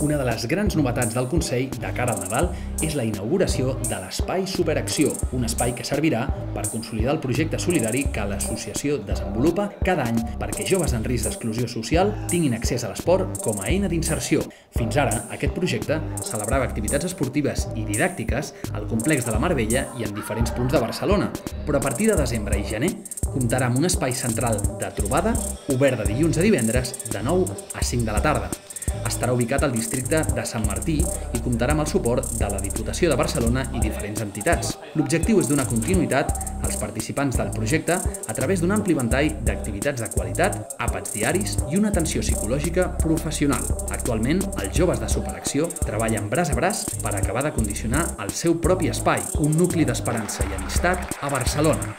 Una de les grans novetats del Consell de cara al Nadal és la inauguració de l'Espai Superacció, un espai que servirà per consolidar el projecte solidari que l'associació desenvolupa cada any perquè joves en risc d'exclusió social tinguin accés a l'esport com a eina d'inserció. Fins ara, aquest projecte celebrava activitats esportives i didàctiques al complex de la Mar Vella i en diferents punts de Barcelona, però a partir de desembre i gener comptarà amb un espai central de trobada obert de dilluns a divendres de 9 a 5 de la tarda. Estarà ubicat al districte de Sant Martí i comptarà amb el suport de la Diputació de Barcelona i diferents entitats. L'objectiu és donar continuïtat als participants del projecte a través d'un ampli ventall d'activitats de qualitat, àpats diaris i una atenció psicològica professional. Actualment, els joves de Superacció treballen braç a braç per acabar de condicionar el seu propi espai, un nucli d'esperança i amistat a Barcelona.